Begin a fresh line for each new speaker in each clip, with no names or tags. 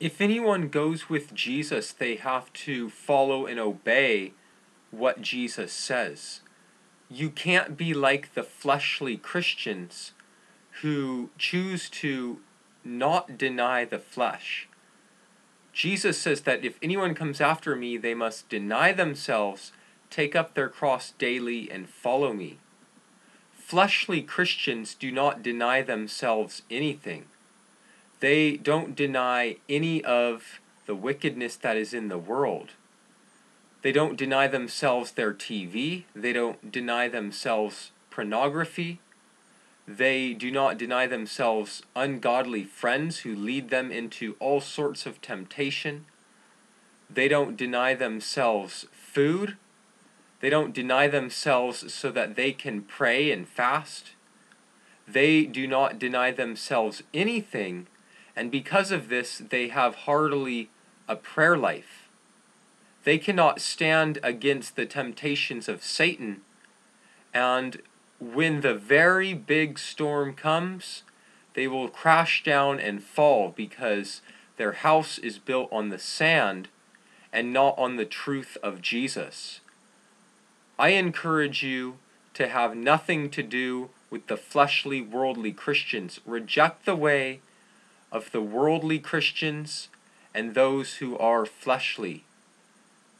If anyone goes with Jesus, they have to follow and obey what Jesus says. You can't be like the fleshly Christians who choose to not deny the flesh. Jesus says that if anyone comes after me, they must deny themselves, take up their cross daily, and follow me. Fleshly Christians do not deny themselves anything. They don't deny any of the wickedness that is in the world. They don't deny themselves their TV. They don't deny themselves pornography. They do not deny themselves ungodly friends who lead them into all sorts of temptation. They don't deny themselves food. They don't deny themselves so that they can pray and fast. They do not deny themselves anything, and because of this, they have hardly a prayer life. They cannot stand against the temptations of Satan, and when the very big storm comes, they will crash down and fall because their house is built on the sand and not on the truth of Jesus. I encourage you to have nothing to do with the fleshly, worldly Christians. Reject the way of the worldly Christians and those who are fleshly.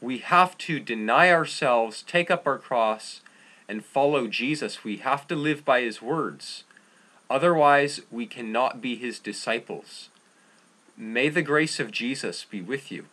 We have to deny ourselves, take up our cross, and follow Jesus, we have to live by his words. Otherwise, we cannot be his disciples. May the grace of Jesus be with you.